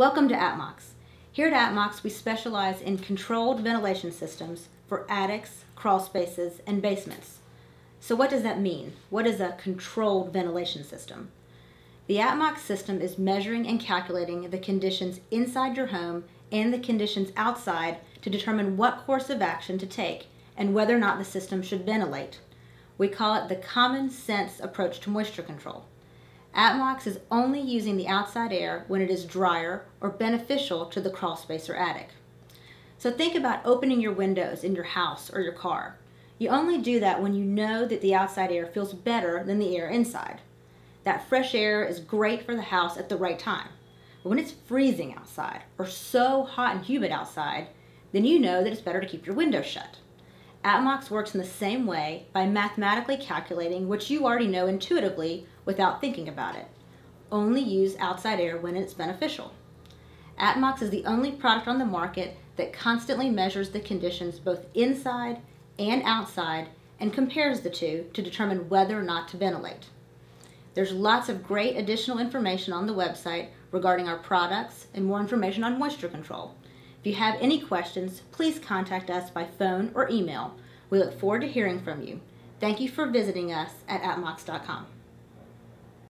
welcome to Atmox. Here at Atmox, we specialize in controlled ventilation systems for attics, crawl spaces, and basements. So what does that mean? What is a controlled ventilation system? The Atmox system is measuring and calculating the conditions inside your home and the conditions outside to determine what course of action to take and whether or not the system should ventilate. We call it the common sense approach to moisture control. Atmox is only using the outside air when it is drier or beneficial to the crawl space or attic. So think about opening your windows in your house or your car. You only do that when you know that the outside air feels better than the air inside. That fresh air is great for the house at the right time. But when it's freezing outside or so hot and humid outside, then you know that it's better to keep your windows shut. Atmox works in the same way by mathematically calculating what you already know intuitively without thinking about it. Only use outside air when it's beneficial. Atmox is the only product on the market that constantly measures the conditions both inside and outside and compares the two to determine whether or not to ventilate. There's lots of great additional information on the website regarding our products and more information on moisture control. If you have any questions, please contact us by phone or email. We look forward to hearing from you. Thank you for visiting us at atmox.com.